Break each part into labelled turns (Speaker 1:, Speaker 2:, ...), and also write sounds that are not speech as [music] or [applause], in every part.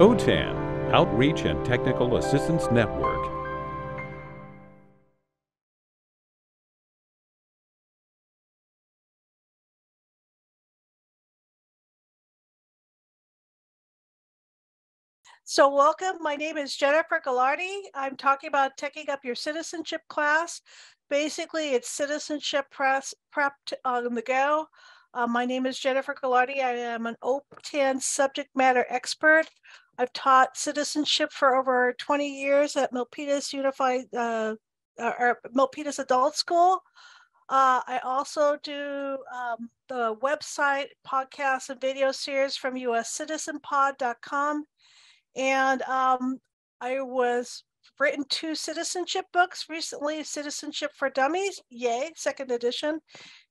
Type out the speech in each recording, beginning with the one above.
Speaker 1: OTAN, Outreach and Technical Assistance Network.
Speaker 2: So welcome, my name is Jennifer Gagliardi. I'm talking about taking up your citizenship class. Basically, it's citizenship press prepped on the go. Uh, my name is Jennifer Gagliardi. I am an OTAN subject matter expert. I've taught citizenship for over 20 years at Milpitas Unified uh, or Milpitas Adult School. Uh, I also do um, the website, podcasts, and video series from uscitizenpod.com. And um, I was written two citizenship books recently Citizenship for Dummies, yay, second edition,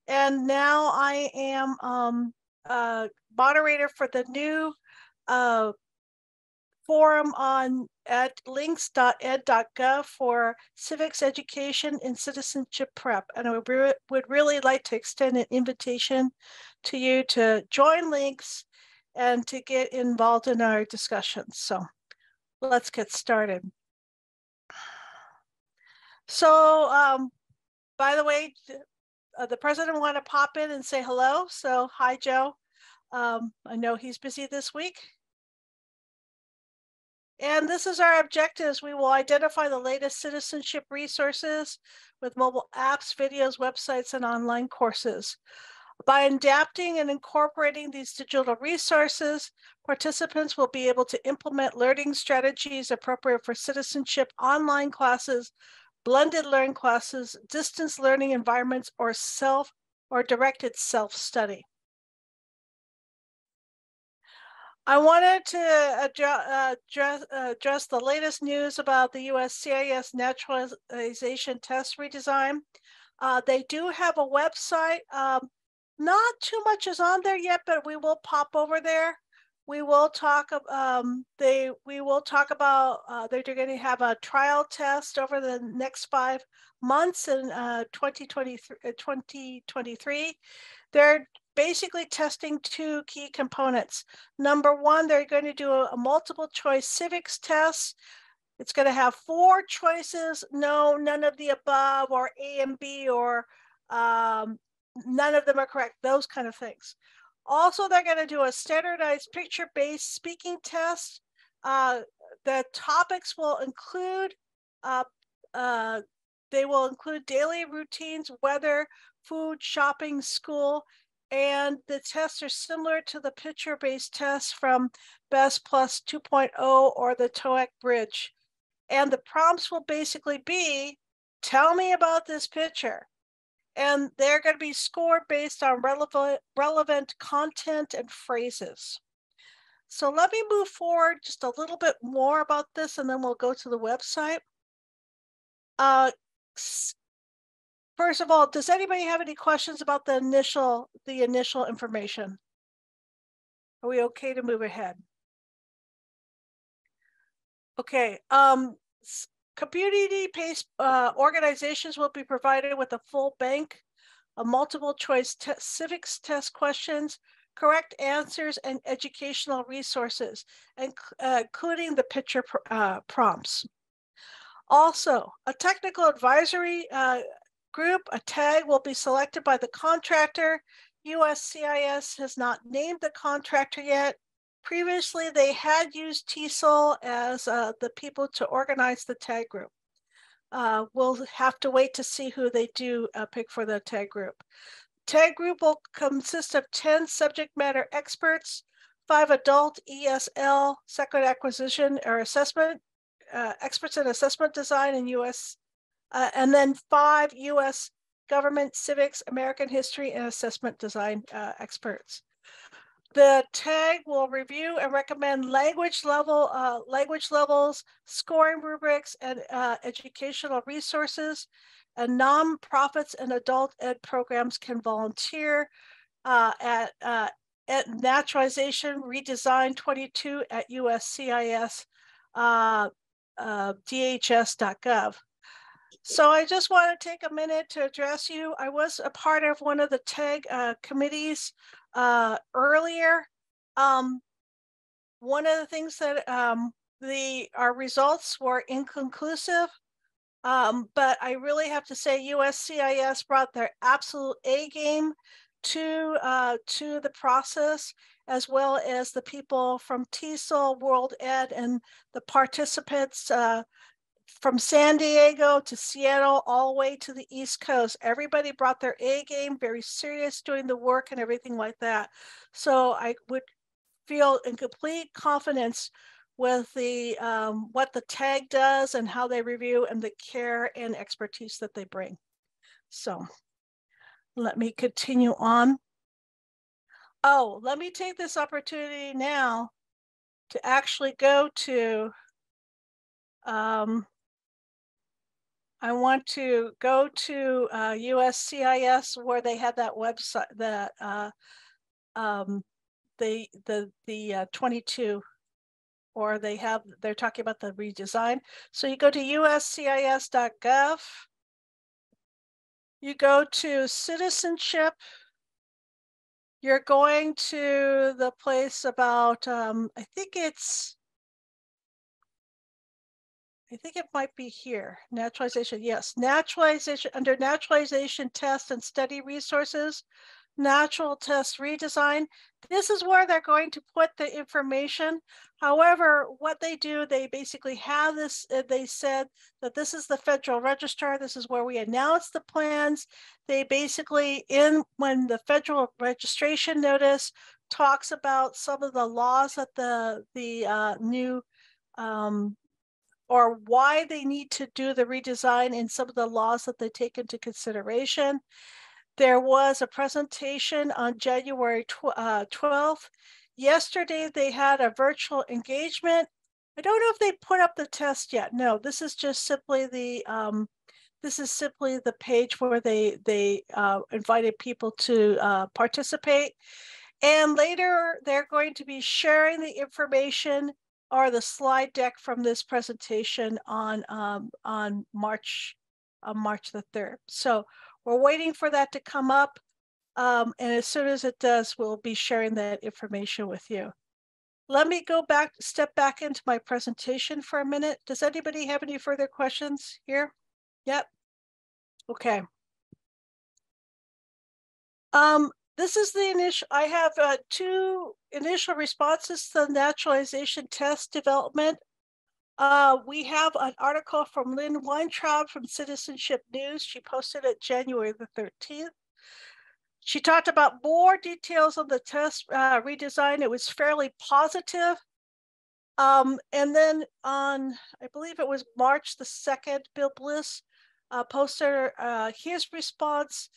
Speaker 2: and now I am um, a moderator for the new uh, forum on at lincs.ed.gov for civics education and citizenship prep. And I would, re- would really like to extend an invitation to you to join LINCS and to get involved in our discussions. So let's get started. So, um, by the way, uh, the president want to pop in and say hello. So hi, Joe. Um, I know he's busy this week. And this is our objectives. We will identify the latest citizenship resources with mobile apps, videos, websites, and online courses. By adapting and incorporating these digital resources, participants will be able to implement learning strategies appropriate for citizenship online classes blended learning classes, distance learning environments, or self or directed self-study. I wanted to address, address, the latest news about the USCIS naturalization test redesign. Uh, they do have a website. Um, not too much is on there yet, but we will pop over there we will talk um, they we will talk about uh, they're going to have a trial test over the next five months in uh, 2023 2023 they're basically testing two key components. Number one they're going to do a, a multiple choice civics test. It's going to have four choices. No none of the above or a and b or um, none of them are correct those kind of things. Also, they're going to do a standardized picture-based speaking test. Uh, the topics will include, uh, uh, they will include daily routines, weather, food, shopping, school, and the tests are similar to the picture-based tests from BEST Plus 2.0 or the TOEIC Bridge. And the prompts will basically be, tell me about this picture and they're going to be scored based on relevant, relevant content and phrases. So let me move forward just a little bit more about this and then we'll go to the website. Uh, first of all, does anybody have any questions about the initial, the initial information? Are we okay to move ahead? Okay, um, Community-based uh, organizations will be provided with a full bank of multiple choice te civics test questions, correct answers, and educational resources, and, uh, including the picture pr uh, prompts. Also, a technical advisory uh, group, a tag, will be selected by the contractor. USCIS has not named the contractor yet, Previously, they had used TESOL as uh, the people to organize the tag group. Uh, we'll have to wait to see who they do uh, pick for the tag group. Tag group will consist of 10 subject matter experts, five adult ESL, second acquisition or assessment, uh, experts in assessment design and US, uh, and then five US government, civics, American history, and assessment design uh, experts. The tag will review and recommend language level, uh, language levels, scoring rubrics, and uh, educational resources. And nonprofits and adult ed programs can volunteer uh, at, uh, at Naturalization Redesign 22 at USCIS uh, uh, DHS.gov. So I just want to take a minute to address you. I was a part of one of the TAG uh, committees uh, earlier. Um, one of the things that um, the our results were inconclusive. Um, but I really have to say USCIS brought their absolute A game to uh, to the process, as well as the people from TESOL, World Ed, and the participants uh, from San Diego to Seattle, all the way to the East Coast. Everybody brought their A game, very serious doing the work and everything like that. So I would feel in complete confidence with the um, what the tag does and how they review and the care and expertise that they bring. So let me continue on. Oh, let me take this opportunity now to actually go to, um, I want to go to uh, USCIS where they had that website, that uh, um, the the the uh, 22 or they have they're talking about the redesign. So you go to uscis.gov. You go to citizenship. You're going to the place about um, I think it's I think it might be here. Naturalization, yes. Naturalization under naturalization test and study resources natural test redesign. This is where they're going to put the information. However, what they do, they basically have this, uh, they said that this is the federal register. This is where we announce the plans. They basically, in when the federal registration notice talks about some of the laws that the, the uh, new um, or why they need to do the redesign in some of the laws that they take into consideration. There was a presentation on January tw uh, 12th. Yesterday, they had a virtual engagement. I don't know if they put up the test yet. No, this is just simply the um, this is simply the page where they they uh, invited people to uh, participate. And later, they're going to be sharing the information or the slide deck from this presentation on um, on March on March the 3rd. So we're waiting for that to come up. Um, and as soon as it does, we'll be sharing that information with you. Let me go back, step back into my presentation for a minute. Does anybody have any further questions here? Yep. Okay. Um, this is the initial, I have uh, two initial responses to the naturalization test development. Uh, we have an article from Lynn Weintraub from Citizenship News. She posted it January the 13th. She talked about more details on the test uh, redesign. It was fairly positive. Um, and then on, I believe it was March the 2nd, Bill Bliss uh, posted uh, his response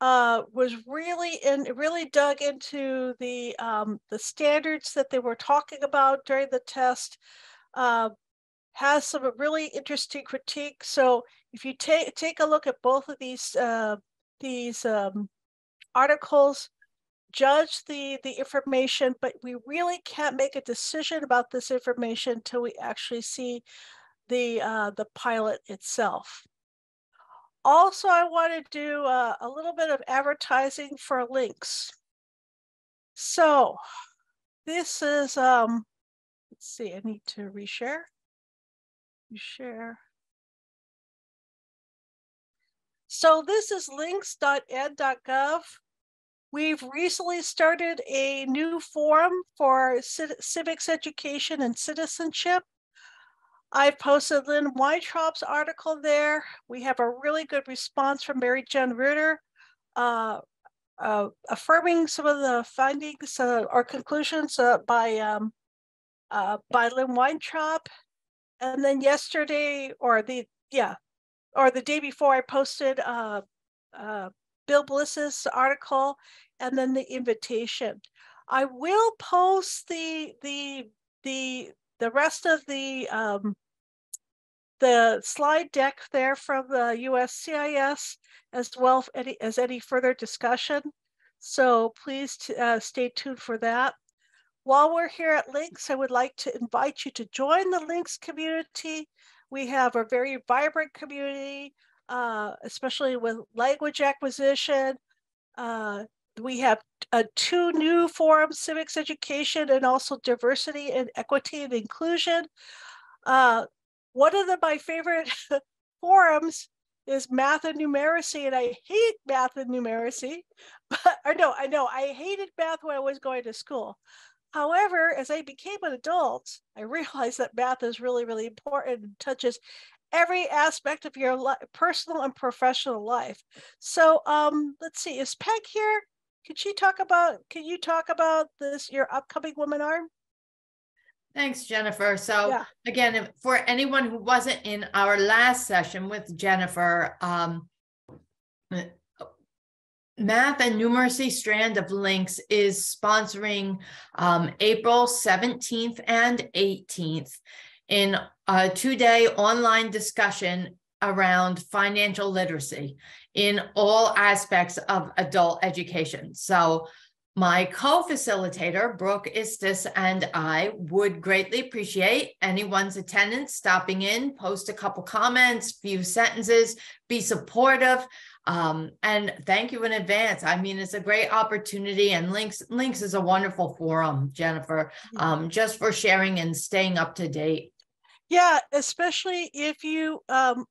Speaker 2: uh, was really in really dug into the um, the standards that they were talking about during the test. Uh, has some really interesting critique. So if you take take a look at both of these uh, these um, articles, judge the the information, but we really can't make a decision about this information until we actually see the uh, the pilot itself. Also, I want to do uh, a little bit of advertising for LINCS. So this is, um, let's see, I need to reshare share. So this is lincs.ed.gov. We've recently started a new forum for civics education and citizenship. I've posted Lynn Weintraub's article there. We have a really good response from Mary Jen Reuter, uh, uh, affirming some of the findings uh, or conclusions uh, by um, uh, by Lynn Weintraub and then yesterday or the yeah or the day before i posted uh, bill bliss's article and then the invitation i will post the the the the rest of the um, the slide deck there from the USCIS as well as any further discussion. So please uh, stay tuned for that. While we're here at LINCS, I would like to invite you to join the LINCS community. We have a very vibrant community, uh, especially with language acquisition, uh, we have uh, two new forums, civics education and also diversity and equity and inclusion. One of the, my favorite [laughs] forums is math and numeracy, and I hate math and numeracy. [laughs] But or no, I know I hated math when I was going to school. However, as I became an adult, I realized that math is really, really important and touches every aspect of your li- personal and professional life. So, um, let's see, is Peg here? Can she talk about? Can you talk about this your upcoming webinar?
Speaker 3: Thanks, Jennifer. So
Speaker 2: Yeah.
Speaker 3: again, for anyone who wasn't in our last session with Jennifer, um, Math and Numeracy Strand of LINCS is sponsoring um, April 17th and 18th in a two-day online discussion around financial literacy in all aspects of adult education. So my co-facilitator, Brooke Istis, and I would greatly appreciate anyone's attendance, stopping in, post a couple comments, few sentences, be supportive. Um, and thank you in advance. I mean, it's a great opportunity and LINCS, LINCS is a wonderful forum, Jennifer, um, just for sharing and staying up to date.
Speaker 2: Yeah, especially if you, um,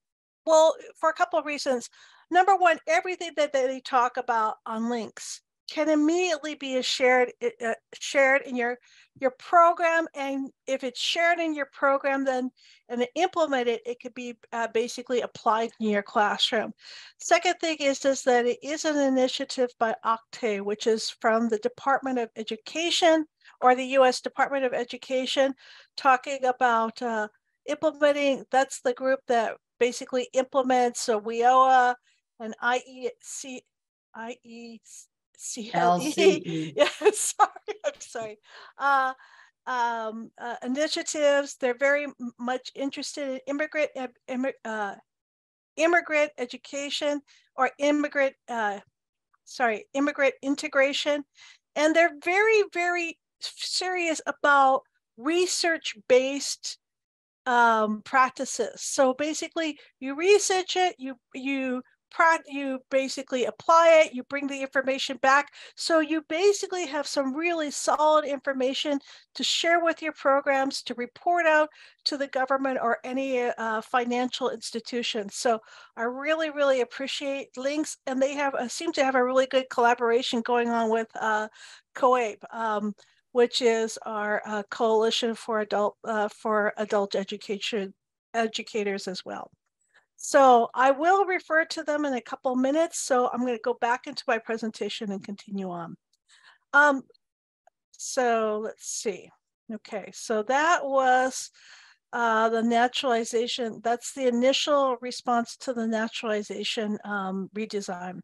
Speaker 2: well, for a couple of reasons. Number one, everything that they talk about on LINCS can immediately be shared uh, shared in your your program, and if it's shared in your program, then and implemented, it could be uh, basically applied in your classroom. Second thing is is that it is an initiative by OCTAE, which is from the Department of Education or the U.S. Department of Education, talking about uh, implementing. That's the group that basically implements a WIOA and IEC, IECLE.
Speaker 3: LCE. [laughs]
Speaker 2: Yeah, [laughs] sorry, I'm sorry. Uh, um, uh, initiatives. They're very much interested in immigrant, uh, immi- immigrant education or immigrant, uh, sorry, immigrant integration, and they're very, very serious about research-based um, practices. So basically, you research it, you you you basically apply it, you bring the information back. So you basically have some really solid information to share with your programs, to report out to the government or any uh, financial institutions. So I really, really appreciate LINCS, and they have uh, seem to have a really good collaboration going on with uh, COABE. Um, which is our uh, coalition for adult uh, for adult education educators as well. So I will refer to them in a couple minutes. So I'm going to go back into my presentation and continue on. Um, so let's see. Okay, so that was uh, the naturalization. That's the initial response to the naturalization um, redesign.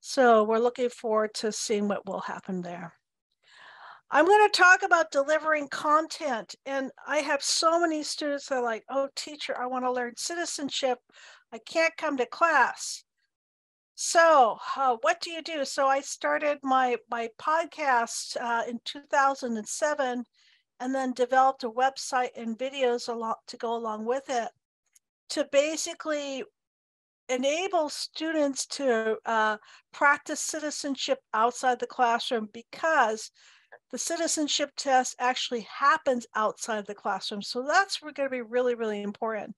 Speaker 2: So we're looking forward to seeing what will happen there. I'm going to talk about delivering content. And I have so many students that are like, oh, teacher, I want to learn citizenship. I can't come to class. So uh, what do you do? So I started my, my podcast uh, in 2007 and then developed a website and videos a lot to go along with it to basically enable students to uh, practice citizenship outside the classroom because the citizenship test actually happens outside the classroom. So that's going to be really, really important.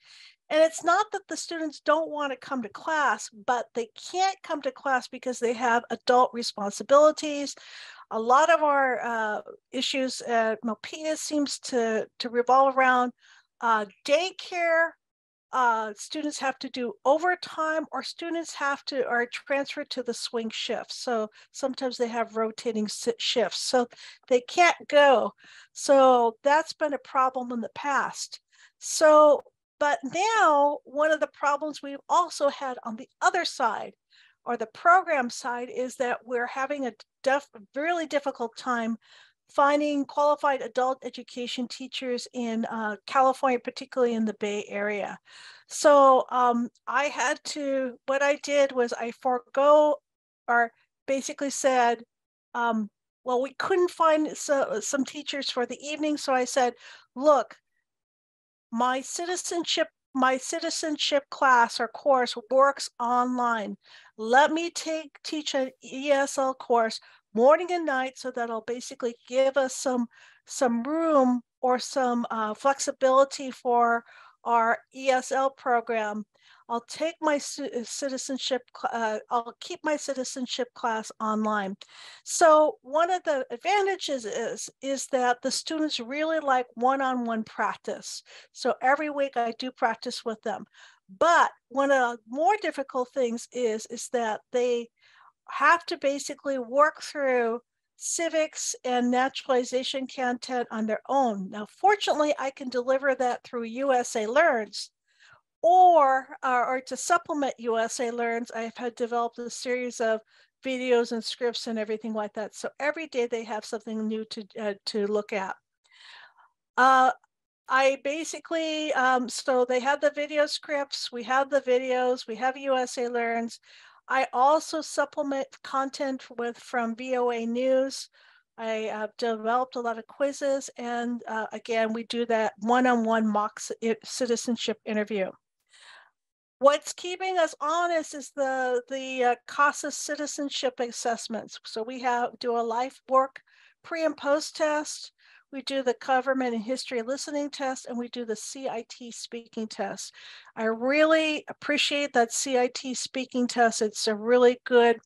Speaker 2: And it's not that the students don't want to come to class, but they can't come to class because they have adult responsibilities. A lot of our uh, issues at Milpitas seems to, to revolve around uh, daycare, uh, students have to do overtime or students have to are transferred to the swing shift. So sometimes they have rotating shifts. So they can't go. So that's been a problem in the past. So, but now one of the problems we've also had on the other side or the program side is that we're having a def- really difficult time finding qualified adult education teachers in uh, California, particularly in the Bay Area. So um, I had to, what I did was I forego or basically said, um, well, we couldn't find so, some teachers for the evening. So I said, look, my citizenship my citizenship class or course works online. Let me take teach an ESL course morning and night so that'll basically give us some some room or some uh, flexibility for our ESL program. I'll take my uh, citizenship, uh, I'll keep my citizenship class online. So one of the advantages is, is that the students really like one-on-one -on -one practice. So every week I do practice with them. But one of the more difficult things is, is that they have to basically work through civics and naturalization content on their own. Now, fortunately, I can deliver that through USA Learns, or, uh, or to supplement USA Learns, I've had developed a series of videos and scripts and everything like that. So every day they have something new to, uh, to look at. Uh, I basically, um, so they have the video scripts, we have the videos, we have USA Learns. I also supplement content with from VOA News. I have developed a lot of quizzes, and uh, again, we do that one-on-one mock citizenship interview. What's keeping us honest is the the uh, CASAS citizenship assessments. So we have do a life work pre and post test. We do the government and history listening test, and we do the CIT speaking test. I really appreciate that CIT speaking test. It's a really good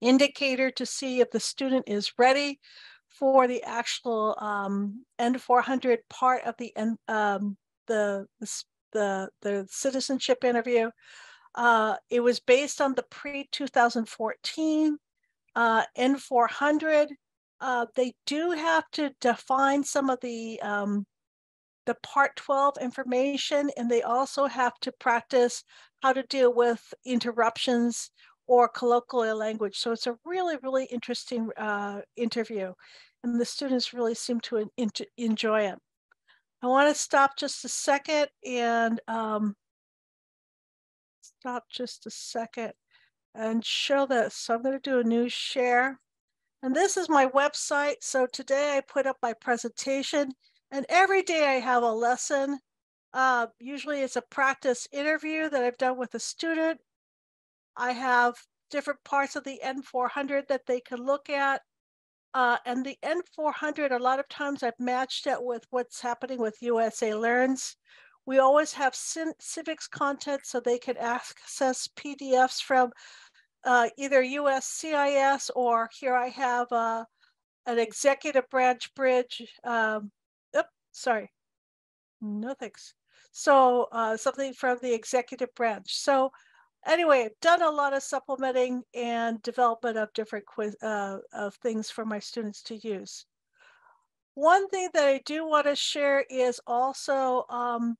Speaker 2: indicator to see if the student is ready for the actual um, N400 part of the, um, the, the, the citizenship interview. Uh, it was based on the pre-2014 uh, N400 uh, they do have to define some of the um, the part 12 information and they also have to practice how to deal with interruptions or colloquial language. So it's a really, really interesting uh, interview and the students really seem to enjoy it. I want to stop just a second and um, stop just a second and show this. So I'm going to do a new share. And this is my website. So today I put up my presentation and every day I have a lesson. Uh, usually it's a practice interview that I've done with a student. I have different parts of the N400 that they can look at. Uh, and the N400, a lot of times I've matched it with what's happening with USA Learns. We always have civics content so they can access PDFs from uh, either USCIS or here I have uh, an executive branch bridge. Um, oops, sorry, no thanks. So uh, something from the executive branch. So anyway, I've done a lot of supplementing and development of different quiz uh, of things for my students to use. One thing that I do want to share is also um,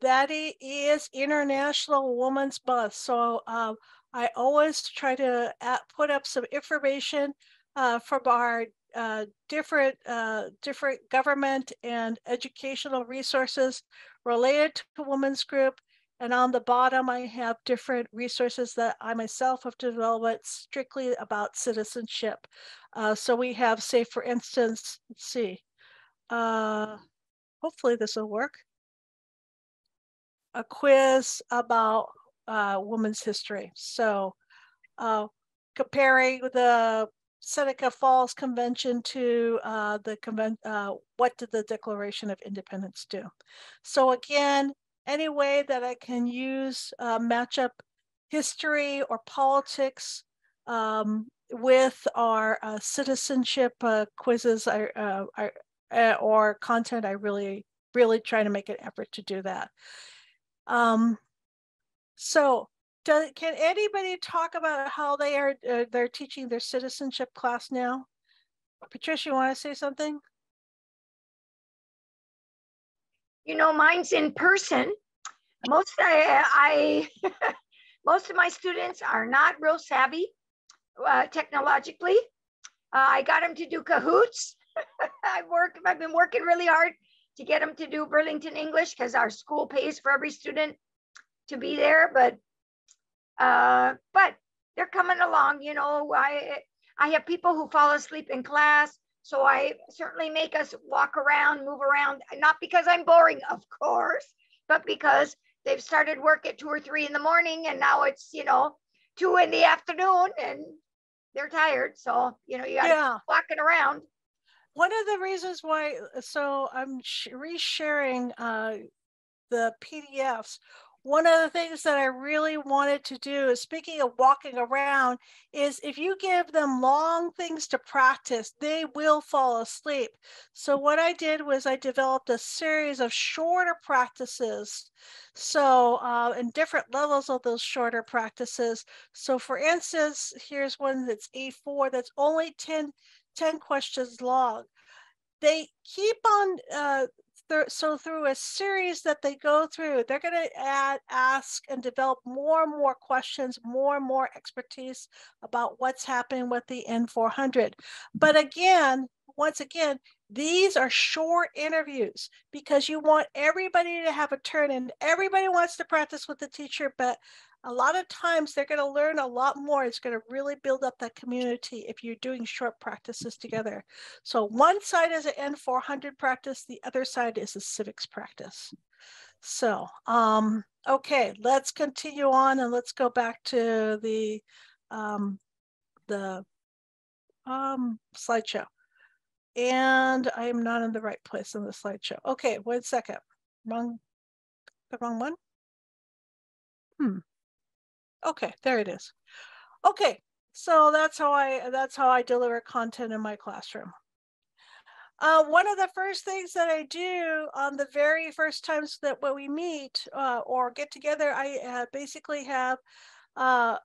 Speaker 2: that it is International Women's Month. So uh, I always try to put up some information uh, from our uh, different uh, different government and educational resources related to women's group. And on the bottom, I have different resources that I myself have developed strictly about citizenship. Uh, so we have, say, for instance, let's see, uh, hopefully this will work. A quiz about uh, women's history. So uh, comparing the Seneca Falls Convention to uh, the convent, uh, what did the Declaration of Independence do? So again, any way that I can use uh, match up history or politics um, with our uh, citizenship quizzes I, I, or content, I really, really try to make an effort to do that. Um, so can anybody talk about how they are uh, they're teaching their citizenship class now? Patricia, you want to say something?
Speaker 4: You know, mine's in person. Most I, I [laughs] most of my students are not real savvy uh, technologically. Uh, I got them to do Kahoots. [laughs] I work. I've been working really hard to get them to do Burlington English because our school pays for every student to be there, but uh, but they're coming along. You know, I I have people who fall asleep in class, so I certainly make us walk around, move around. Not because I'm boring, of course, but because they've started work at two or three in the morning, and now it's you know two in the afternoon and they're tired. So, you know, you got
Speaker 2: Yeah.
Speaker 4: walking around.
Speaker 2: One of the reasons why, so I'm sh- resharing uh, the PDFs. One of the things that I really wanted to do is speaking of walking around is if you give them long things to practice, they will fall asleep. So what I did was I developed a series of shorter practices. So uh, in different levels of those shorter practices. So for instance, here's one that's A4 that's only 10, 10 questions long. They keep on uh, through, so through a series that they go through, they're going to add, ask, and develop more and more questions, more and more expertise about what's happening with the N400. Mm-hmm. But again, once again, these are short interviews because you want everybody to have a turn and everybody wants to practice with the teacher, but a lot of times they're going to learn a lot more. It's going to really build up that community if you're doing short practices together. So one side is an N400 practice, the other side is a civics practice. So, um, okay, let's continue on and let's go back to the, um, the um, slideshow. And I am not in the right place in the slideshow. Okay, one second. Wrong, the wrong one? Hmm. Okay, there it is. Okay, so that's how I that's how I deliver content in my classroom. Uh, one of the first things that I do on the very first times that when we meet uh, or get together, I uh, basically have uh,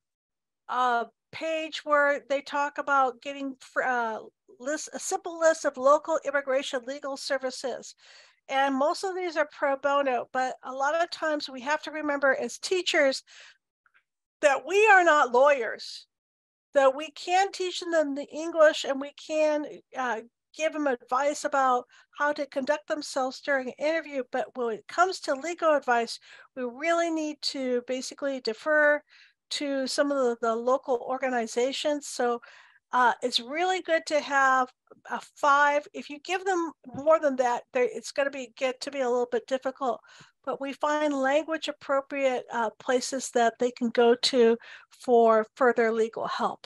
Speaker 2: a page where they talk about getting uh, list a simple list of local immigration legal services. And most of these are pro bono, but a lot of times we have to remember as teachers that we are not lawyers, that we can teach them the English and we can uh, give them advice about how to conduct themselves during an interview. But when it comes to legal advice, we really need to basically defer to some of the, the local organizations. So uh, it's really good to have a five. If you give them more than that, it's going to be get to be a little bit difficult. But we find language appropriate uh, places that they can go to for further legal help.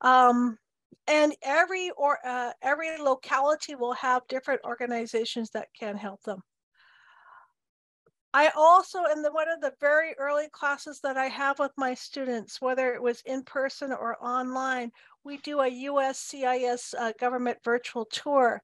Speaker 2: Um, and every or uh, every locality will have different organizations that can help them. I also, in the, one of the very early classes that I have with my students, whether it was in person or online, we do a USCIS uh, government virtual tour.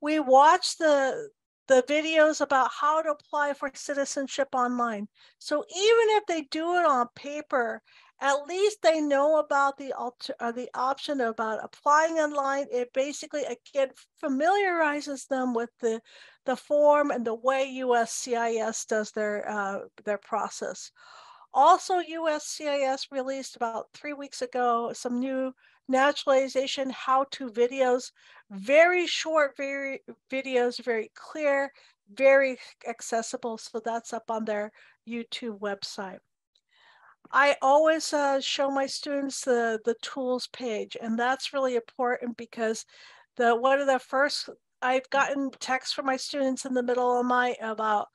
Speaker 2: We watch the, the videos about how to apply for citizenship online. So even if they do it on paper, at least they know about the alter, uh, the option about applying online. It basically again familiarizes them with the the form and the way USCIS does their uh, their process. Also, USCIS released about three weeks ago some new naturalization how-to videos, very short, very videos, very clear, very accessible. So that's up on their YouTube website. I always uh, show my students the, the tools page, and that's really important because the one of the first I've gotten texts from my students in the middle of my about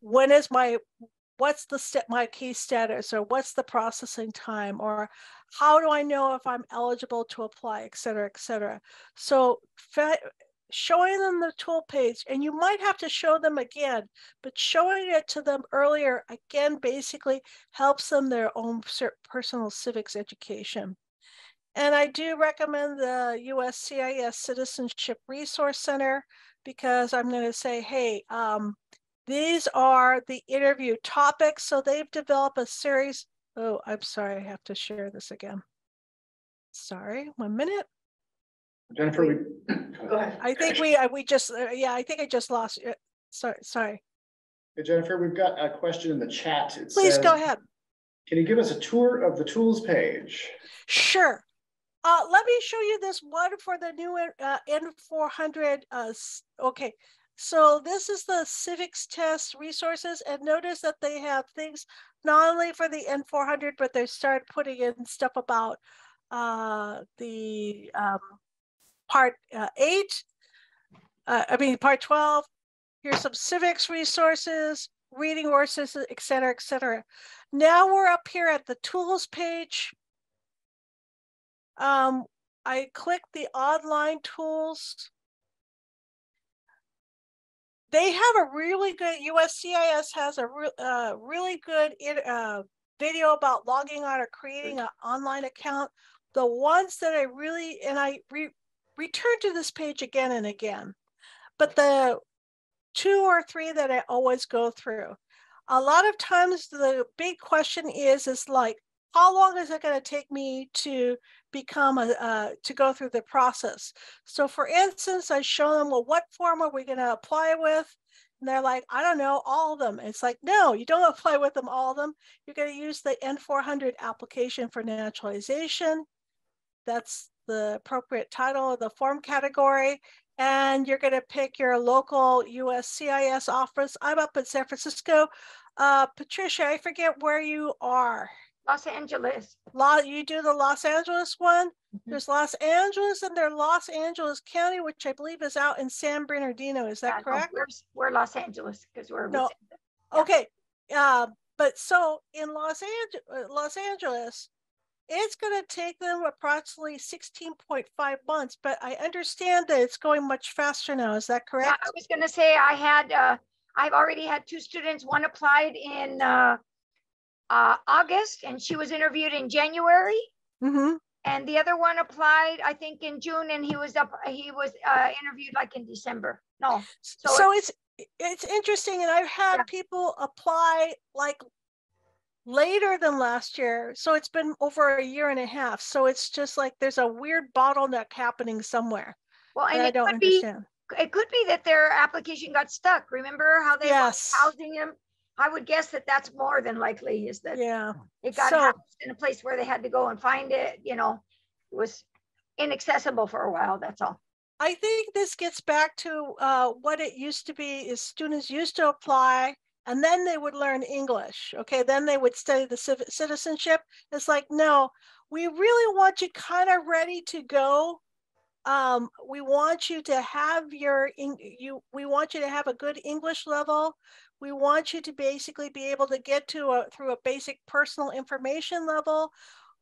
Speaker 2: when is my what's the step my case status or what's the processing time or how do I know if I'm eligible to apply, et cetera, et cetera. So showing them the tool page and you might have to show them again but showing it to them earlier again basically helps them their own personal civics education and i do recommend the uscis citizenship resource center because i'm going to say hey um, these are the interview topics so they've developed a series oh i'm sorry i have to share this again sorry one minute
Speaker 5: Jennifer, we,
Speaker 4: Go ahead.
Speaker 2: I think we, uh, we just, uh, yeah, I think I just lost, it. sorry, sorry.
Speaker 5: Hey, Jennifer, we've got a question in the chat. It
Speaker 2: Please go ahead.
Speaker 5: Can you give us a tour of the tools page?
Speaker 2: Sure. Uh, let me show you this one for the new uh, N400. Uh, okay, so this is the civics test resources and notice that they have things not only for the N400, but they start putting in stuff about uh, the um, part uh, eight, uh, I mean, part 12, here's some civics resources, reading resources, et cetera, et cetera. Now we're up here at the tools page. Um, I click the online tools. They have a really good, USCIS has a re, uh, really good uh, video about logging on or creating an online account. The ones that I really, and I re, return to this page again and again, but the two or three that I always go through. A lot of times the big question is, is like, how long is it going to take me to become a, uh, to go through the process? So for instance, I show them, well, what form are we going to apply with? And they're like, I don't know, all of them. It's like, no, you don't [laughs] apply with them, all of them. You're going to use the N400 application for naturalization. That's the appropriate title of the form category and you're going to pick your local USCIS office. I'm up in San Francisco. Uh, Patricia, I forget where you are.
Speaker 4: Los Angeles.
Speaker 2: La, you do the Los Angeles one.
Speaker 3: Mhm.
Speaker 2: There's Los Angeles and there's Los Angeles County, which I believe is out in San Bernardino. Is
Speaker 4: Yeah,
Speaker 2: that
Speaker 4: no,
Speaker 2: correct?
Speaker 4: We're, we're Los Angeles because we're.
Speaker 2: No.
Speaker 4: yeah.
Speaker 2: Okay. Uh, but so in Los Angeles, Los Angeles, it's going to take them approximately 16.5 months, but I understand that it's going much faster now. Is that
Speaker 4: Yeah,
Speaker 2: correct?
Speaker 4: I was gonna say I had, uh, I've already had two students, one applied in, uh, uh, August and she was interviewed in January.
Speaker 2: Mm-hmm.
Speaker 4: And the other one applied, I think in June and he was up, he was, uh, interviewed like in December. No, So
Speaker 2: So it's, it's interesting and I've had
Speaker 4: Yeah.
Speaker 2: people apply like later than last year. So it's been over a year and a half. So it's just like there's a weird bottleneck happening somewhere
Speaker 4: well, and
Speaker 2: I
Speaker 4: it
Speaker 2: don't
Speaker 4: could be,
Speaker 2: understand.
Speaker 4: it could be that their application got stuck. Remember how they
Speaker 2: Yes.
Speaker 4: housing them? I would guess that that's more than likely is that
Speaker 2: Yeah.
Speaker 4: it got
Speaker 2: So-
Speaker 4: in a place where they had to go and find it, you know, it was inaccessible for a while, that's all.
Speaker 2: I think this gets back to uh, what it used to be is students used to apply and then they would learn English. Okay, then they would study the civ- citizenship. It's like, no, we really want you kind of ready to go. Um, we want you to have your you. We want you to have a good English level. We want you to basically be able to get to a through a basic personal information level.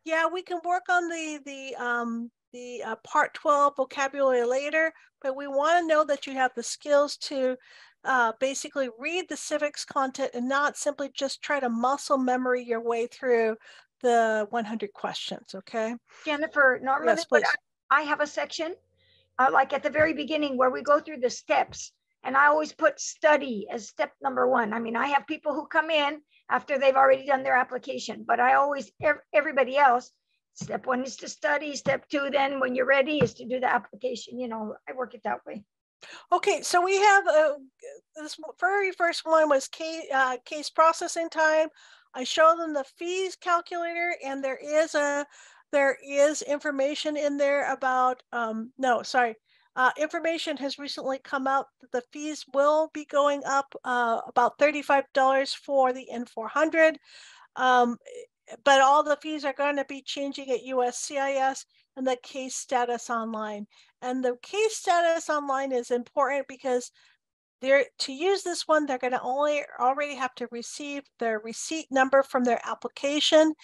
Speaker 2: Yeah, we can work on the the um, the uh, part 12 vocabulary later, but we want to know that you have the skills to uh, basically read the civics content and not simply just try to muscle memory your way through the 100 questions, okay?
Speaker 4: Jennifer, normally
Speaker 2: Yes,
Speaker 4: what
Speaker 2: please.
Speaker 4: I I have a section, uh, like at the very beginning where we go through the steps. And I always put study as step number one. I mean, I have people who come in after they've already done their application, but I always, everybody else, step one is to study, step two, then when you're ready is to do the application, you know, I work it that way.
Speaker 2: Okay, so we have uh, this very first one was case, uh, case processing time. I show them the fees calculator and there is a there is information in there about um, no sorry uh, information has recently come out that the fees will be going up uh, about $35 for the N400 um, but all the fees are going to be changing at USCIS and the case status online and the case status online is important because they're to use this one, they're going to only already have to receive their receipt number from their application.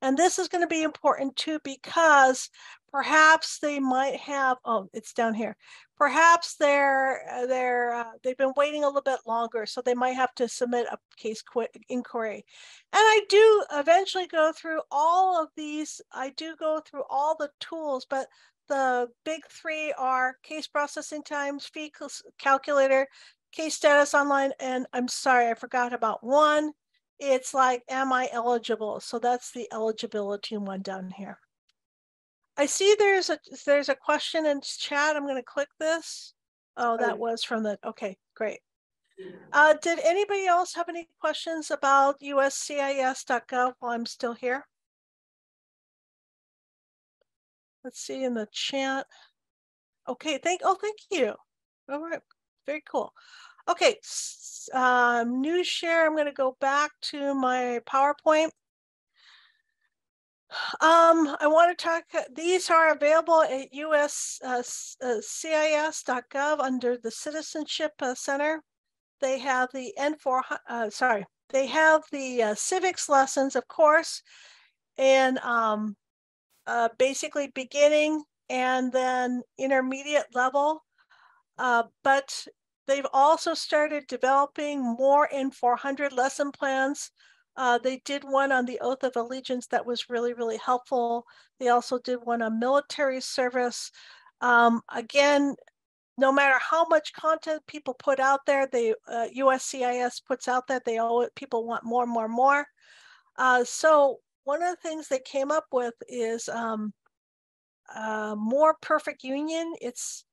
Speaker 2: And this is going to be important too because perhaps they might have, oh, it's down here. Perhaps they're, uh, they're, uh, they've been waiting a little bit longer, so they might have to submit a case inquiry. And I do eventually go through all of these. I do go through all the tools, but the big three are case processing times, fee cal- calculator, case status online, and I'm sorry, I forgot about one. It's like, am I eligible? So that's the eligibility one down here. I see there's a there's a question in chat. I'm going to click this. Oh, that was from the okay, great. Uh, did anybody else have any questions about uscis.gov while I'm still here? Let's see in the chat. Okay, thank, oh, thank you. All right, very cool. Okay, um, news share, I'm gonna go back to my PowerPoint. Um, I want to talk, these are available at uscis.gov uh, uh, under the Citizenship uh, Center. They have the N4, uh, sorry, they have the uh, civics lessons, of course, and um, uh, basically beginning and then intermediate level. Uh, but they've also started developing more N400 lesson plans. Uh, they did one on the Oath of Allegiance that was really, really helpful. They also did one on military service. Um, again, no matter how much content people put out there, the uh, USCIS puts out that they all people want more, more, more. Uh, so one of the things they came up with is um, uh, more perfect union. It's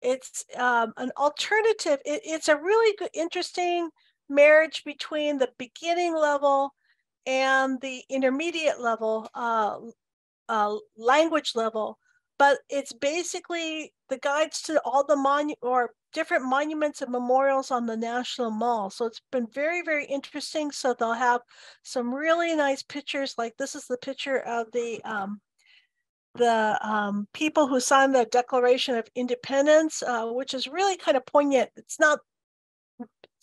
Speaker 2: it's um, an alternative. It, it's a really good, interesting marriage between the beginning level and the intermediate level, uh, uh, language level but it's basically the guides to all the monu or different monuments and memorials on the National Mall. So it's been very, very interesting. So they'll have some really nice pictures. Like this is the picture of the um, the um, people who signed the Declaration of Independence, uh, which is really kind of poignant. It's not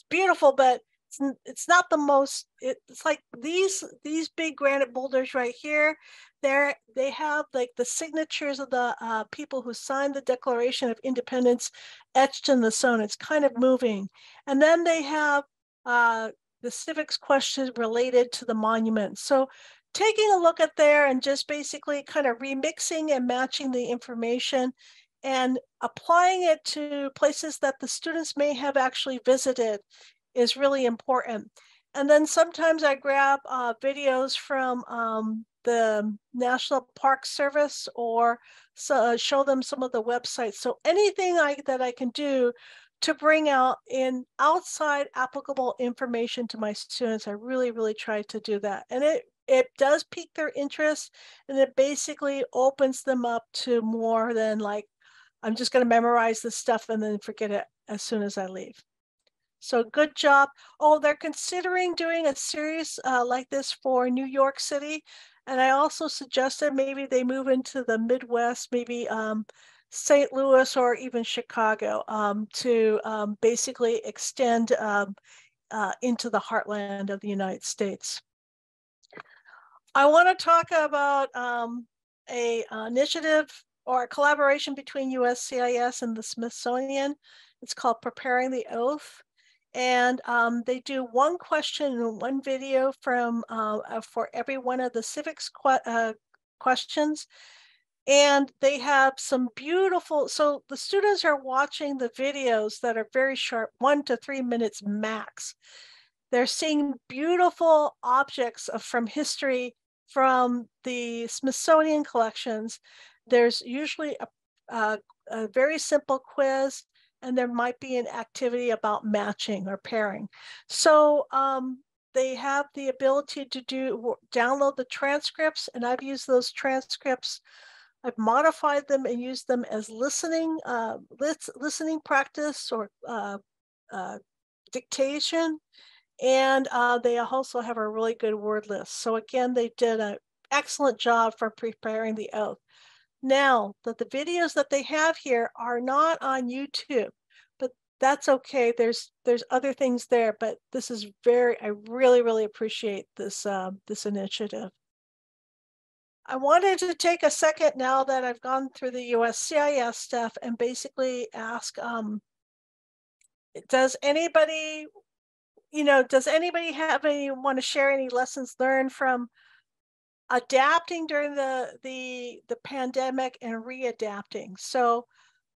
Speaker 2: beautiful, but it's, it's not the most. It, it's like these these big granite boulders right here there they have like the signatures of the uh, people who signed the Declaration of Independence etched in the stone. It's kind of moving. And then they have uh, the civics questions related to the monument. So taking a look at there and just basically kind of remixing and matching the information and applying it to places that the students may have actually visited is really important. And then sometimes I grab uh, videos from um, the National Park Service or uh, show them some of the websites. So anything I, that I can do to bring out in outside applicable information to my students, I really, really try to do that. And it, it does pique their interest and it basically opens them up to more than like, I'm just going to memorize this stuff and then forget it as soon as I leave. So good job. Oh, they're considering doing a series uh, like this for New York City. And I also suggested maybe they move into the Midwest, maybe um, St. Louis or even Chicago um, to um, basically extend um, uh, into the heartland of the United States. I want to talk about um, a uh, initiative or a collaboration between USCIS and the Smithsonian. It's called Preparing the Oath. And um, they do one question and one video from uh, uh, for every one of the civics que uh, questions. And they have some beautiful so the students are watching the videos that are very short one to three minutes max. They're seeing beautiful objects of, from history from the smithsonian collections there's usually a, a, a very simple quiz and there might be an activity about matching or pairing. So um, they have the ability to do download the transcripts, and I've used those transcripts. I've modified them and used them as listening uh, listening practice or uh, uh, dictation. And uh, they also have a really good word list. So again, they did an excellent job for preparing the oath. Now that the videos that they have here are not on YouTube, but that's okay. There's there's other things there, but this is very, I really, really appreciate this uh, this initiative. I wanted to take a second now that I've gone through the USCIS stuff and basically ask, um, does anybody, you know, does anybody have any, want to share any lessons learned from adapting during the the the pandemic and readapting. So,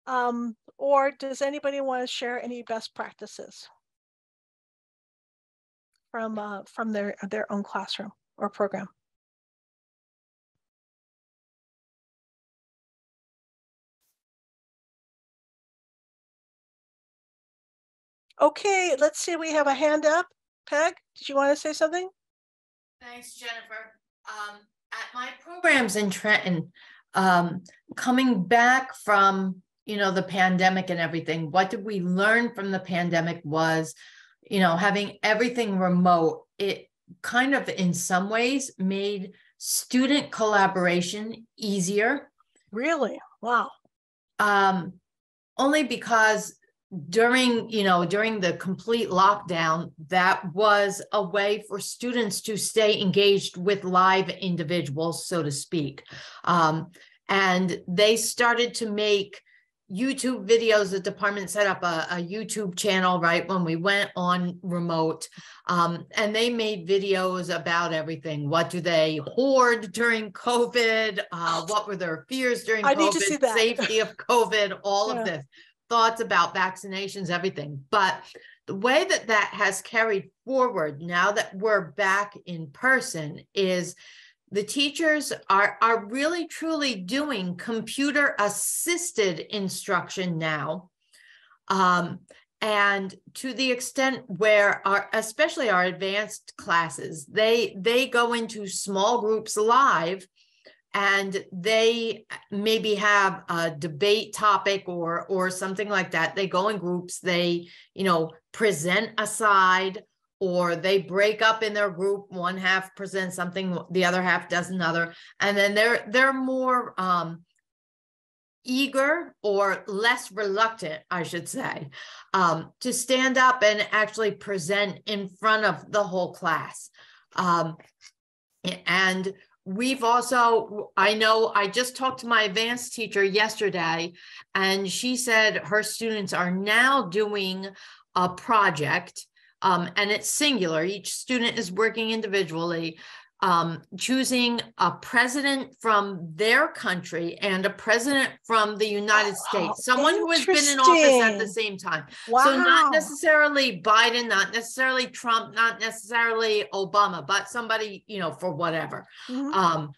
Speaker 2: um, or does anybody want to share any best practices from uh, from their their own classroom or program? Okay, let's see. We have a hand up. Peg, did you want to say something?
Speaker 3: Thanks, Jennifer um, at my programs in Trenton, um, coming back from you know the pandemic and everything, what did we learn from the pandemic was, you know, having everything remote. It kind of, in some ways, made student collaboration easier.
Speaker 2: Really? Wow.
Speaker 3: Um, only because during, you know, during the complete lockdown, that was a way for students to stay engaged with live individuals, so to speak. Um, and they started to make YouTube videos. The department set up a, a YouTube channel right when we went on remote. Um, and they made videos about everything. What do they hoard during COVID? Uh, what were their fears during
Speaker 2: I
Speaker 3: COVID?
Speaker 2: need to see that.
Speaker 3: Safety of COVID, all
Speaker 2: Yeah.
Speaker 3: of this, thoughts about vaccinations, everything. But the way that that has carried forward now that we're back in person is the teachers are are really truly doing computer assisted instruction now um, and to the extent where our especially our advanced classes they they go into small groups live and they maybe have a debate topic or or something like that they go in groups they you know present a side or they break up in their group one half presents something the other half does another and then they're they're more um eager or less reluctant i should say um to stand up and actually present in front of the whole class. Um and we've also i know i just talked to my advanced teacher yesterday and she said her students are now doing a project um, and it's singular. Each student is working individually, um, choosing a president from their country and a president from the United
Speaker 2: Oh,
Speaker 3: States, someone who has been in office at the same time.
Speaker 2: Wow.
Speaker 3: So not necessarily Biden, not necessarily Trump, not necessarily Obama, but somebody, you know, for whatever
Speaker 2: Mhm.
Speaker 3: um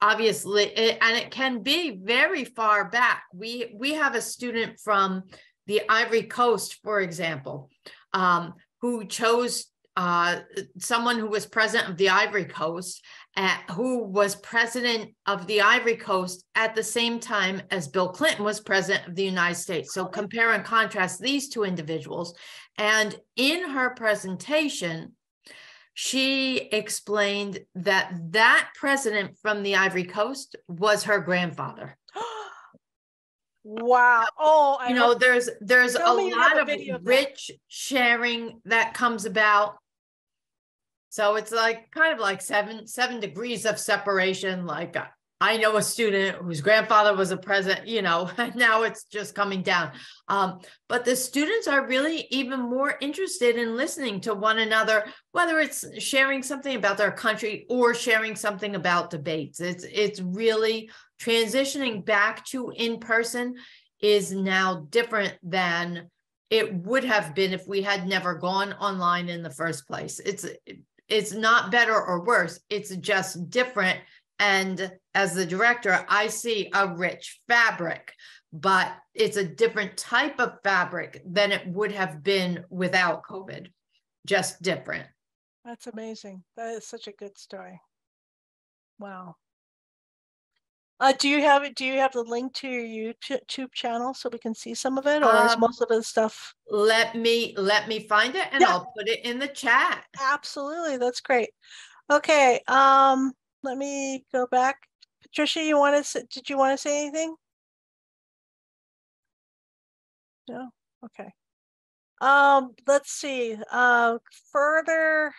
Speaker 3: obviously it, and it can be very far back we we have a student from the ivory coast for example um who chose uh someone who was president of the ivory coast uh, who was president of the ivory coast at the same time as bill clinton was president of the united states so compare and contrast these two individuals and in her presentation she explained that that president from the Ivory Coast was her grandfather. [gasps]
Speaker 2: Wow. Oh, I
Speaker 3: You know, there's there's a
Speaker 2: Tell me you have
Speaker 3: lot of
Speaker 2: of
Speaker 3: rich sharing that comes about. So it's like kind of like seven seven degrees of separation. Like uh, I know a student whose grandfather was a president, you know, [laughs] now it's just coming down. Um, but the students are really even more interested in listening to one another, whether it's sharing something about their country or sharing something about debates. It's it's really transitioning back to in person is now different than it would have been if we had never gone online in the first place. It's it's not better or worse. It's just different. And as the director, I see a rich fabric, but it's a different type of fabric than it would have been without COVID. Just different.
Speaker 2: That's amazing. That is such a good story. Wow. Uh, do you have it? Do you have the link to your YouTube channel so we can see some of it, or is
Speaker 3: Um,
Speaker 2: most of the stuff?
Speaker 3: Let me let me find it and
Speaker 2: Yeah.
Speaker 3: I'll put it in the chat.
Speaker 2: Absolutely, that's great. Okay, um, let me go back. Patricia, you want to say, did you want to say anything? No, okay. Um, let's see, uh, further,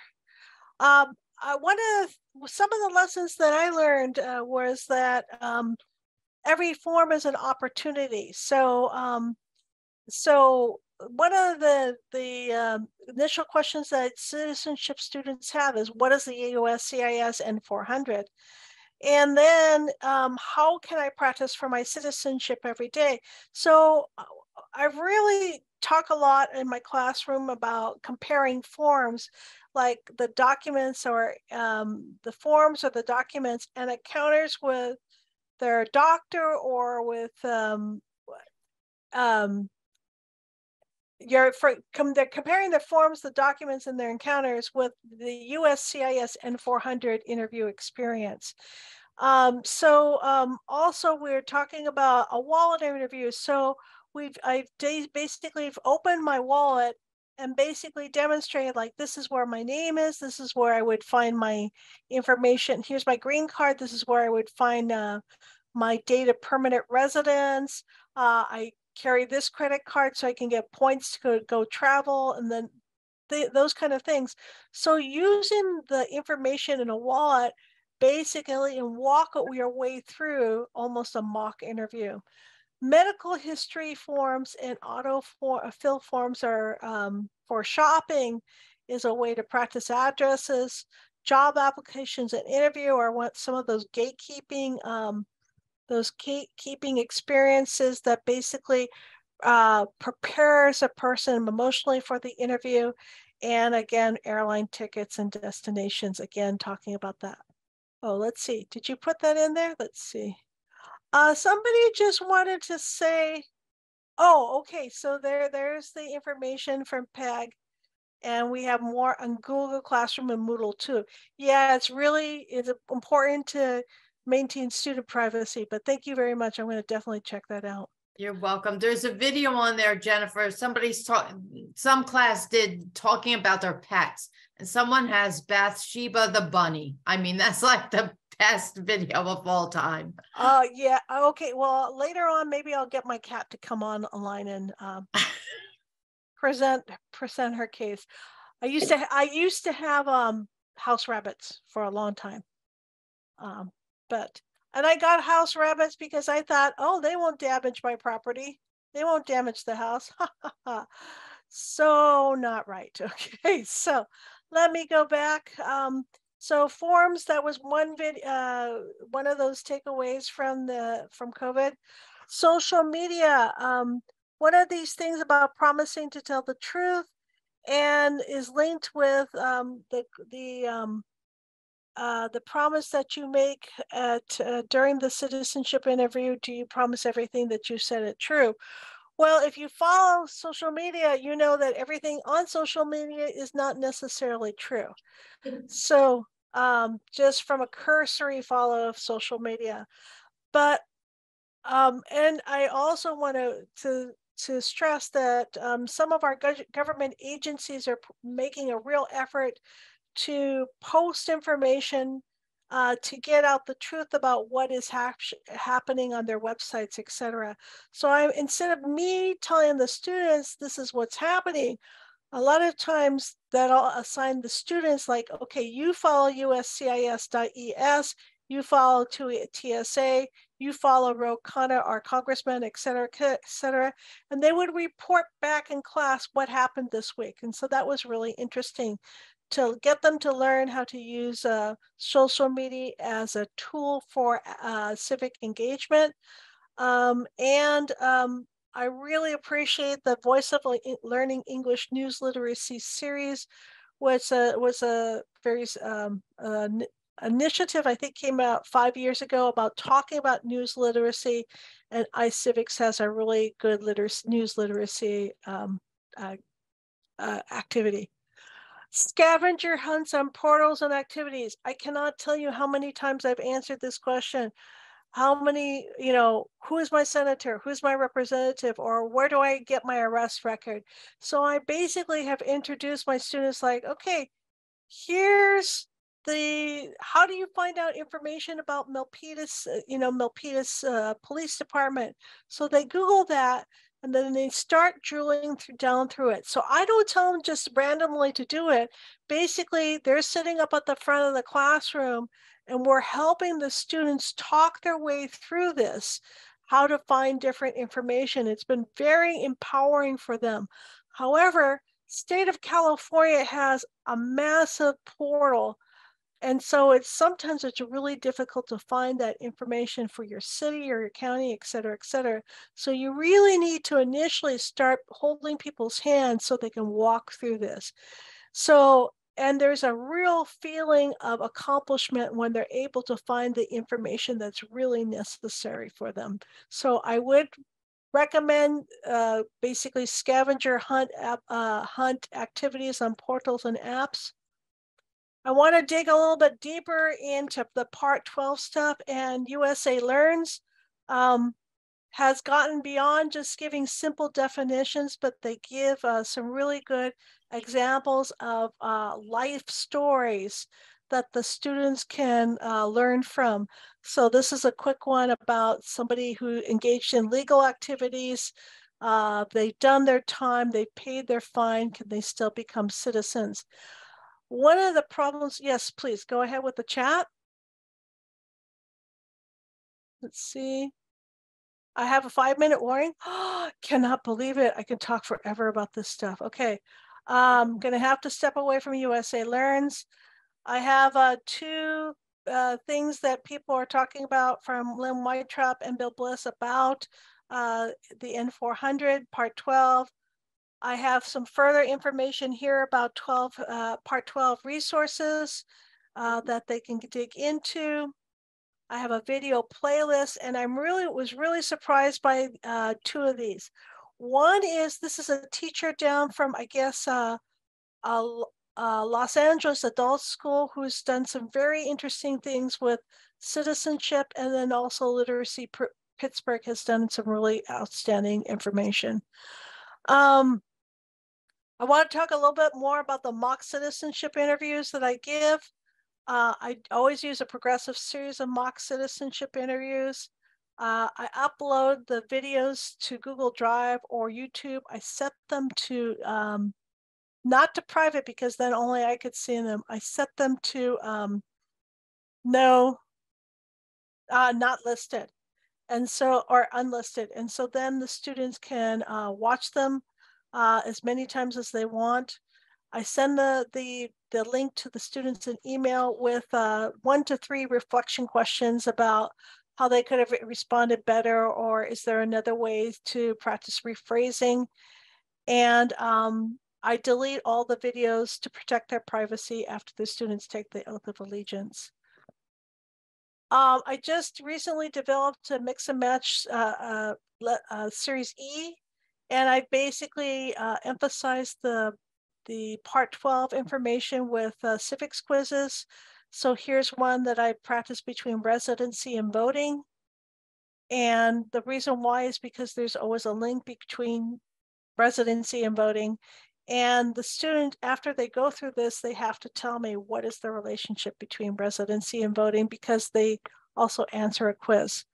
Speaker 2: um, I want to, some of the lessons that I learned, uh, was that, um, every form is an opportunity. So, um, so one of the, the, um, initial questions that citizenship students have is what is the USCIS N400? And then um, how can I practice for my citizenship every day? So uh, I really talk a lot in my classroom about comparing forms, like the documents or um, the forms or the documents, and it counters with their doctor or with um, um, you're for they're comparing the forms, the documents, and their encounters with the USCIS N400 interview experience. Um, so um, also we're talking about a wallet interview. So we've I've basically opened my wallet and basically demonstrated like this is where my name is. This is where I would find my information. Here's my green card. This is where I would find uh, my date of permanent residence. Uh, I carry this credit card so I can get points to go, go travel and then th- those kind of things. So using the information in a wallet basically and walk your way through almost a mock interview. Medical history forms and auto for, uh, fill forms are um, for shopping is a way to practice addresses. Job applications and interview are what some of those gatekeeping um, those gatekeeping experiences that basically uh, prepares a person emotionally for the interview. And again, airline tickets and destinations, again, talking about that. Oh, let's see. Did you put that in there? Let's see. Uh, somebody just wanted to say, oh, okay. So there, there's the information from PEG. And we have more on Google Classroom and Moodle too. Yeah, it's really it's important to maintain student privacy, but thank you very much. I'm going to definitely check that out.
Speaker 3: You're welcome. There's a video on there, Jennifer. Somebody's talking, some class did talking about their pets, and someone has Bathsheba the bunny. I mean, [laughs] that's like the best video of all time.
Speaker 2: Uh, yeah. Okay. Well, later on, maybe I'll get my cat to come on online and um, [laughs] present present her case. I used to I used to have um house rabbits for a long time. Um, but and I got house rabbits because I thought, oh, they won't damage my property. They won't damage the house. [laughs] so not right. [laughs] Okay, so let me go back. Um, so forms that was one vid, uh, one of those takeaways from the from COVID. Social media. Um, one of these things about promising to tell the truth, and is linked with um, the the um, uh, the promise that you make at uh, during the citizenship interview, do you promise everything that you said it true? Well, if you follow social media, you know that everything on social media is not necessarily true. [laughs] So um, just from a cursory follow of social media, but um, and I also want to to to stress that um, some of our government agencies are making a real effort to post information uh, to get out the truth about what is hap happening on their websites, etc. So I, instead of me telling the students this is what's happening, a lot of times that I'll assign the students like, okay, you follow uscis.es, you follow to TSA, you follow Ro Khanna, our congressman, et cetera, et cetera. And they would report back in class what happened this week. And so that was really interesting to get them to learn how to use uh, social media as a tool for uh, civic engagement. Um, and um, I really appreciate the Voice of Learning English News Literacy series, was a, was a very um, uh, initiative I think came out five years ago about talking about news literacy, and iCivics has a really good literacy, news literacy um, uh, uh, activity. Scavenger hunts on portals and activities. I cannot tell you how many times I've answered this question. How many, you know, who is my senator? Who's my representative? Or where do I get my arrest record? So I basically have introduced my students like, okay, here's the how do you find out information about Milpitas, uh, you know, Milpitas uh, Police Department? So they Google that and then they start drilling through, down through it. So I don't tell them just randomly to do it. Basically, they're sitting up at the front of the classroom and we're helping the students talk their way through this, how to find different information. It's been very empowering for them. However, state of California has a massive portal and so it's sometimes it's really difficult to find that information for your city or your county, et cetera, et cetera. So you really need to initially start holding people's hands so they can walk through this. So, and there's a real feeling of accomplishment when they're able to find the information that's really necessary for them. So I would recommend uh, basically scavenger hunt, uh, hunt activities on portals and apps. I want to dig a little bit deeper into the Part 12 stuff and USA Learns um, has gotten beyond just giving simple definitions, but they give uh, some really good examples of uh, life stories that the students can uh, learn from. So this is a quick one about somebody who engaged in legal activities Uh, they've done their time, they paid their fine, can they still become citizens? One of the problems, yes, please go ahead with the chat. Let's see. I have a five minute warning. [gasps] Cannot believe it. I can talk forever about this stuff. Okay. I'm going to have to step away from USA Learns. I have uh, two uh, things that people are talking about from Lynn Weintraub and Bill Bliss about uh, the N400 Part 12. I have some further information here about 12 uh, Part 12 resources uh, that they can dig into. I have a video playlist and I'm really was really surprised by uh, two of these. One is this is a teacher down from I guess uh, Los Angeles Adult School who's done some very interesting things with citizenship and then also literacy. Pittsburgh has done some really outstanding information. Um, I want to talk a little bit more about the mock citizenship interviews that I give. Uh, I always use a progressive series of mock citizenship interviews. Uh, I upload the videos to Google Drive or YouTube. I set them to um, not to private because then only I could see them. I set them to um, no, uh, not listed, and so or unlisted, and so then the students can uh, watch them uh, as many times as they want. I send the, the, the link to the students an email with uh, one to three reflection questions about how they could have responded better or is there another way to practice rephrasing. And um, I delete all the videos to protect their privacy after the students take the oath of allegiance. Um, I just recently developed a mix and match uh, uh, uh, series E, and I basically uh, emphasized the the part 12 information with uh, civics quizzes. So here's one that I practice between residency and voting. And the reason why is because there's always a link between residency and voting. And the student, after they go through this, they have to tell me what is the relationship between residency and voting because they also answer a quiz.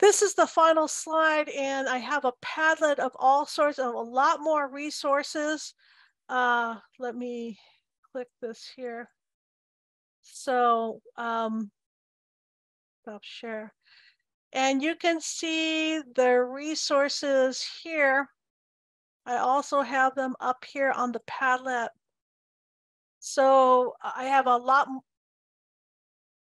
Speaker 2: This is the final slide and I have a Padlet of all sorts of a lot more resources uh, let me click this here. So um, stop share. And you can see the resources here. I also have them up here on the Padlet. So I have a lot,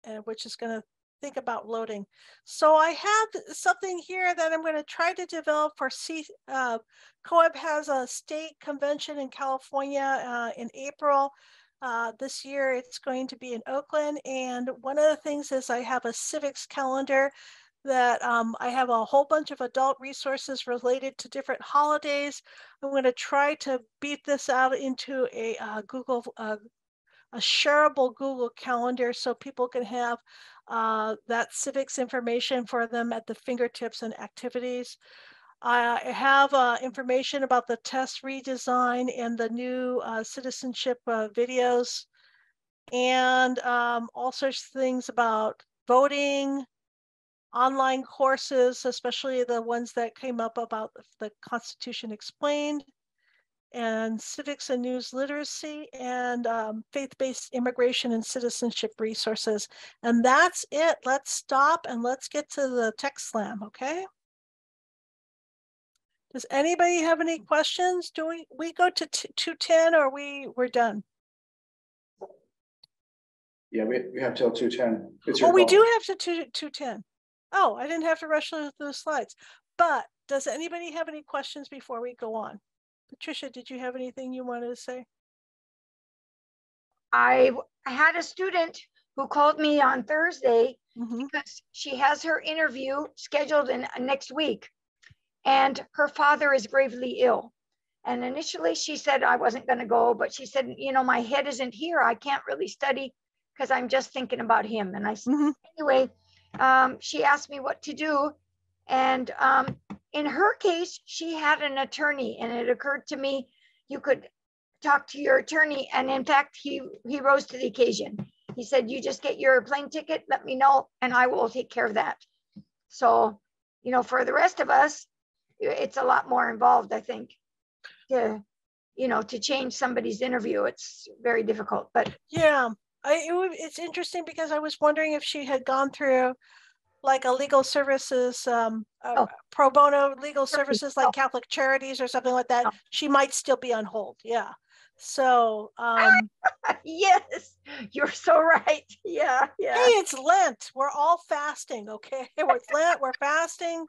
Speaker 2: and which is going to think about loading. So I have something here that I'm going to try to develop for C. Uh, COABE has a state convention in California uh, in April. Uh, this year it's going to be in Oakland. And one of the things is I have a civics calendar that um, I have a whole bunch of adult resources related to different holidays. I'm going to try to beat this out into a uh, Google, uh, a shareable Google calendar so people can have uh, that civics information for them at the fingertips and activities. I have uh, information about the test redesign and the new uh, citizenship uh, videos and um, all sorts of things about voting, online courses, especially the ones that came up about the Constitution Explained, and civics and news literacy and um, faith-based immigration and citizenship resources. And that's it. Let's stop and let's get to the tech slam, okay? Does anybody have any questions? Do we, we go to 210 or we, we're done?
Speaker 5: Yeah, we, we have till two ten.
Speaker 2: Oh, we do have to two, 210. Oh, I didn't have to rush through the slides. But does anybody have any questions before we go on? Patricia, did you have anything you wanted to say?
Speaker 4: I had a student who called me on Thursday
Speaker 2: Mhm.
Speaker 4: because she has her interview scheduled in uh, next week. And her father is gravely ill. And initially she said I wasn't going to go, but she said, you know, my head isn't here. I can't really study because I'm just thinking about him. And I said,
Speaker 2: Mhm.
Speaker 4: anyway, um, she asked me what to do. And um, in her case, she had an attorney, and it occurred to me you could talk to your attorney. And in fact, he he rose to the occasion. He said, "You just get your plane ticket, let me know, and I will take care of that." So, you know, for the rest of us, it's a lot more involved, I think. To, you know, to change somebody's interview, it's very difficult, but
Speaker 2: Yeah, I, it it's interesting because I was wondering if she had gone through like a legal services, um, uh,
Speaker 4: Oh.
Speaker 2: pro bono legal services
Speaker 4: Oh.
Speaker 2: like Catholic Charities or something like that.
Speaker 4: Oh.
Speaker 2: She might still be on hold. Yeah. So, um, [laughs]
Speaker 4: yes, you're so right. [laughs] Yeah, yeah.
Speaker 2: hey, it's Lent. We're all fasting. Okay. [laughs] We're Lent. We're fasting.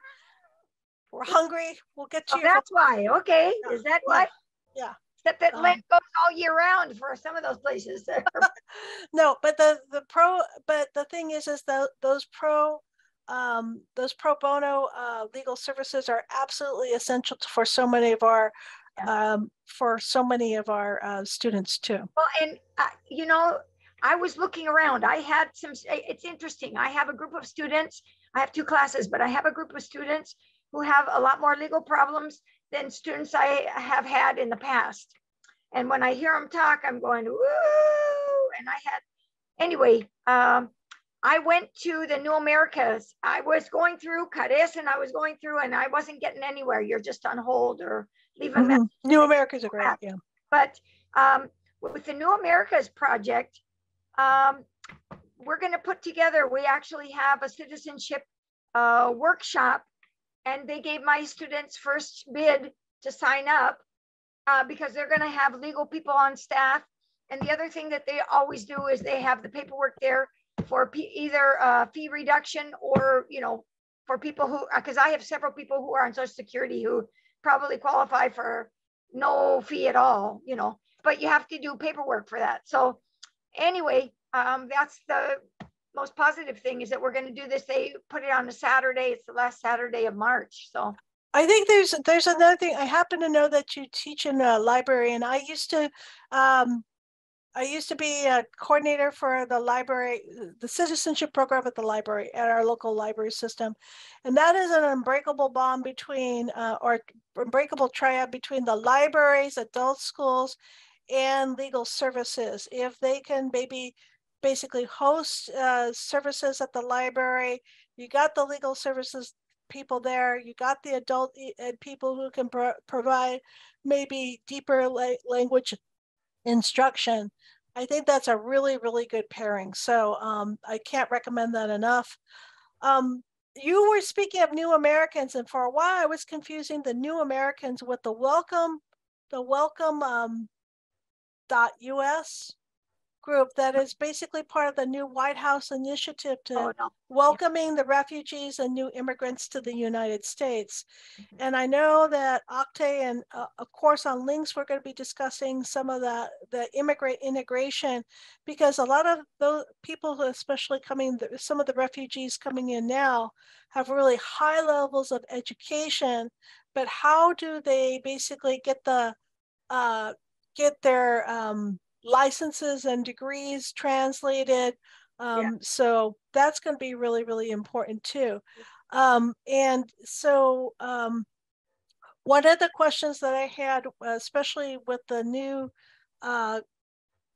Speaker 2: We're hungry. We'll get to
Speaker 4: Oh,
Speaker 2: you.
Speaker 4: that's why. Okay,
Speaker 2: Yeah,
Speaker 4: is that why?
Speaker 2: yeah.
Speaker 4: Except that
Speaker 2: Um,
Speaker 4: Lent goes all year round for some of those places.
Speaker 2: no but the the pro but the thing is is that those pro um those pro bono uh legal services are absolutely essential to- for so many of our um for so many of our uh students too
Speaker 4: Well, and uh, you know, I was looking around. I had some. It's interesting. I have a group of students. I have two classes, but I have a group of students who have a lot more legal problems than students I have had in the past. And when I hear them talk, I'm going woo. And I had anyway. Um, I went to the New Americas. I was going through Cades and I was going through, and I wasn't getting anywhere. You're just on hold or leave a message.
Speaker 2: Mhm. new americas are great yeah
Speaker 4: But um, with the New Americas project, um, we're going to put together, we actually have a citizenship uh, workshop, and they gave my students first bid to sign up uh, because they're going to have legal people on staff. And the other thing that they always do is they have the paperwork there for either uh, fee reduction or, you know, for people who, because I have several people who are on Social Security who probably qualify for no fee at all, you know, but you have to do paperwork for that. So anyway, um, that's the most positive thing is that we're going to do this. They put it on a Saturday. It's the last Saturday of March. So
Speaker 2: i think there's there's another thing i happen to know that you teach in a library and i used to um I used to be a coordinator for the library, the citizenship program at the library, at our local library system. And that is an unbreakable bond between, uh, or unbreakable triad between the libraries, adult schools, and legal services. If they can maybe basically host uh, services at the library, you got the legal services people there, you got the adult e- ed people who can pro- provide maybe deeper la- language instruction. I think that's a really, really good pairing. So um, I can't recommend that enough. Um, you were speaking of New Americans, and for a while I was confusing the New Americans with the Welcome, the Welcome um, dot US group that is basically part of the new White House initiative to
Speaker 4: oh, no.
Speaker 2: welcoming the refugees and new immigrants to the United States. And I know that OCTAE and uh, of course on LINCS, we're going to be discussing some of the, the immigrant integration because a lot of those people, especially coming, some of the refugees coming in now have really high levels of education, but how do they basically get the, uh, get their um, licenses and degrees translated? Um, so that's going to be really, really important too. Um, and so, um, one of the questions that I had, especially with the new uh,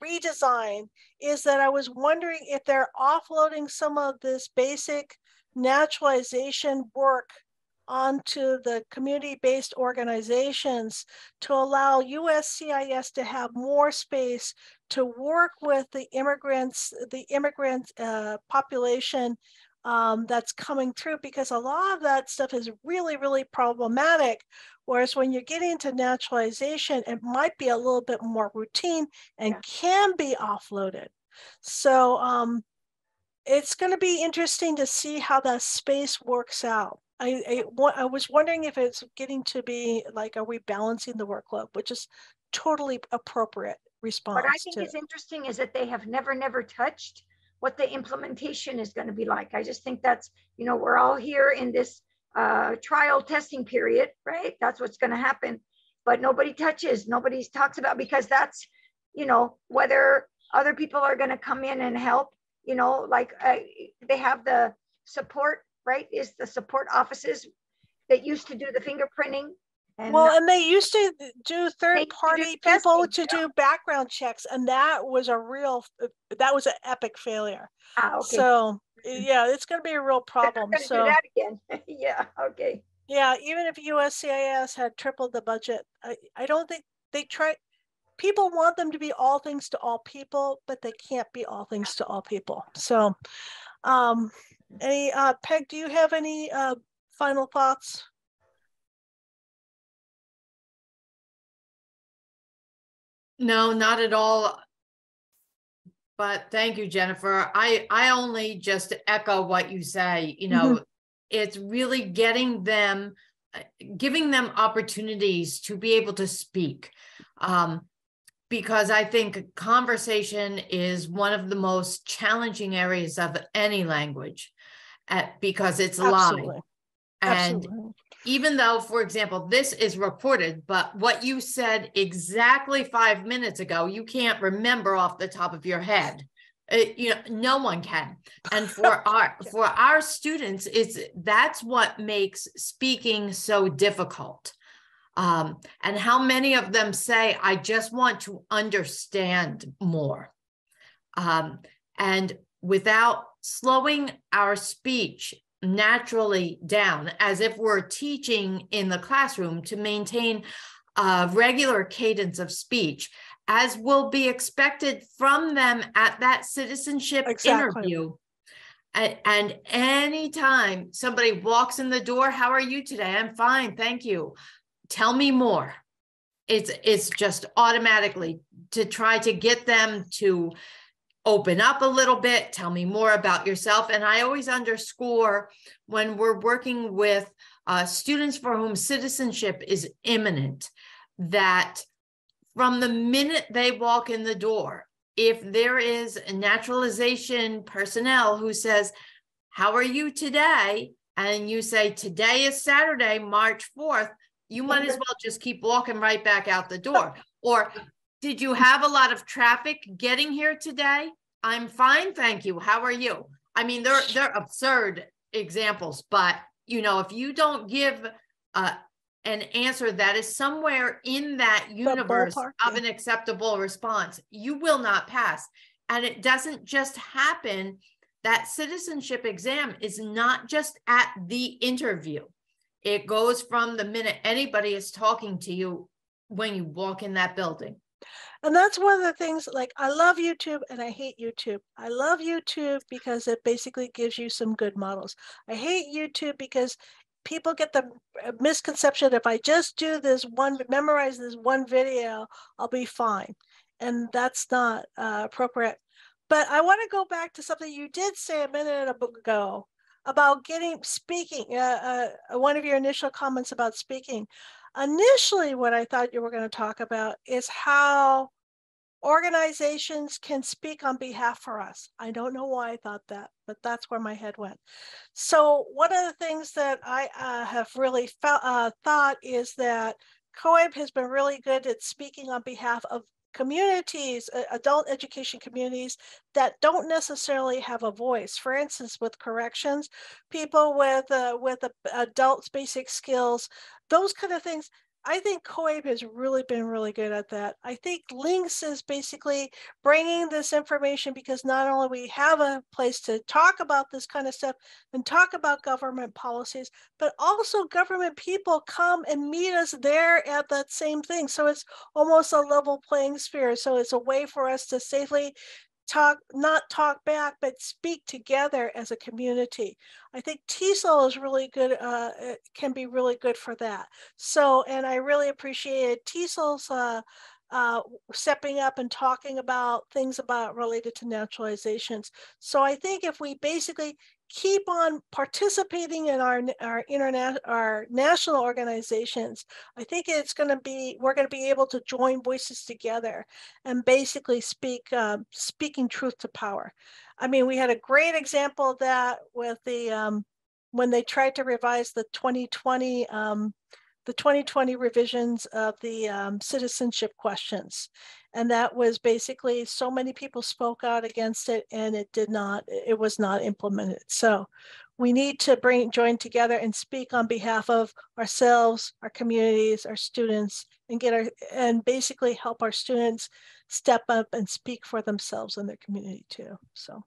Speaker 2: redesign, is that I was wondering if they're offloading some of this basic naturalization work onto the community-based organizations to allow USCIS to have more space to work with the immigrants, the immigrant uh, population um, that's coming through because a lot of that stuff is really, really problematic. Whereas when you're getting to naturalization, it might be a little bit more routine and
Speaker 4: Yeah.
Speaker 2: can be offloaded. So um, it's going to be interesting to see how that space works out. I, I, I was wondering if it's getting to be like, are we balancing the workload, which is totally appropriate response
Speaker 4: What I think
Speaker 2: to.
Speaker 4: is interesting is that they have never, never touched what the implementation is going to be like. I just think that's, you know, we're all here in this uh, trial testing period, right? That's what's going to happen. But nobody touches, nobody talks about because that's, you know, whether other people are going to come in and help, you know, like uh, they have the support, right? Is the support offices that used to do the fingerprinting. And
Speaker 2: Well, and they used to do third
Speaker 4: do
Speaker 2: party people
Speaker 4: testing,
Speaker 2: to do background checks, and that was a real, that was an epic failure.
Speaker 4: ah, okay.
Speaker 2: So, yeah, it's going to be a real problem.
Speaker 4: do
Speaker 2: So,
Speaker 4: that again. [laughs] yeah, okay.
Speaker 2: Yeah, even if USCIS had tripled the budget, I, I don't think they try. People want them to be all things to all people, but they can't be all things to all people. So, um, any uh, Peg, do you have any uh, final thoughts?
Speaker 3: No, not at all. But thank you, Jennifer. I, I only just echo what you say, you know, it's really getting them, uh, giving them opportunities to be able to speak. Um, because I think conversation is one of the most challenging areas of any language uh, because it's live.
Speaker 2: Absolutely.
Speaker 3: And
Speaker 2: Absolutely.
Speaker 3: even though, for example, this is recorded, but what you said exactly five minutes ago, you can't remember off the top of your head. It, you know, no one can. And for [laughs] our for our students, it's that's what makes speaking so difficult. Um, and how many of them say, "I just want to understand more," um, and without slowing our speech naturally down as if we're teaching in the classroom to maintain a regular cadence of speech as will be expected from them at that citizenship
Speaker 2: Exactly.
Speaker 3: interview. And, and anytime somebody walks in the door how are you today? I'm fine thank you. Tell me more. It's it's just automatically to try to get them to open up a little bit, tell me more about yourself. And I always underscore when we're working with uh, students for whom citizenship is imminent that from the minute they walk in the door, if there is a naturalization personnel who says, How are you today? And you say, Today is Saturday, March 4th, you might as [laughs] well just keep walking right back out the door. Or did you have a lot of traffic getting here today? I'm fine, thank you. How are you? I mean, they're they're absurd examples, but you know, if you don't give uh, an answer that is somewhere in that universe
Speaker 2: ballpark,
Speaker 3: of
Speaker 2: yeah.
Speaker 3: an acceptable response, you will not pass. And it doesn't just happen. That citizenship exam is not just at the interview. It goes from the minute anybody is talking to you when you walk in that building.
Speaker 2: And that's one of the things like I love YouTube and I hate YouTube. I love YouTube because it basically gives you some good models. I hate YouTube because people get the uh, misconception if I just do this one, memorize this one video, I'll be fine. And that's not uh, appropriate. But I want to go back to something you did say a minute ago about getting speaking, uh, uh, one of your initial comments about speaking. Initially, what I thought you were going to talk about is how organizations can speak on behalf for us. I don't know why I thought that, but that's where my head went. So one of the things that I uh, have really felt, uh, thought is that COABE has been really good at speaking on behalf of communities, uh, adult education communities that don't necessarily have a voice. For instance, with corrections, people with uh, with adults basic skills, those kind of things. I think COABE has really been really good at that. I think LINCS is basically bringing this information because not only we have a place to talk about this kind of stuff and talk about government policies, but also government people come and meet us there at that same thing. So it's almost a level playing sphere. So it's a way for us to safely talk, not talk back, but speak together as a community. I think TESOL is really good, uh, it can be really good for that. So, and I really appreciated TESOL's uh, uh, stepping up and talking about things about related to naturalizations. So I think if we basically keep on participating in our our internet our national organizations i think it's going to be we're going to be able to join voices together and basically speak um, speaking truth to power. I mean we had a great example of that with the um, when they tried to revise the 2020 um, the 2020 revisions of the um, citizenship questions. And that was basically so many people spoke out against it and it did not it was not implemented. So we need to bring join together and speak on behalf of ourselves our communities our students and get our and basically help our students step up and speak for themselves and their community too. So